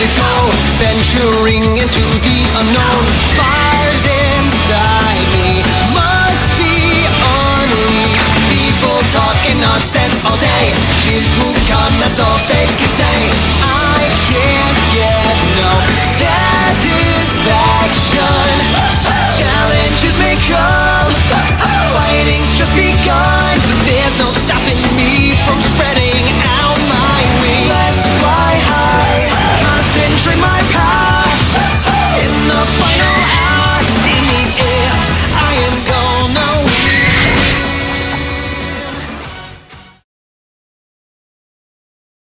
to go, venturing into the unknown. Fires inside me must be unleashed. People talking nonsense all day. She's come—that's all they can say.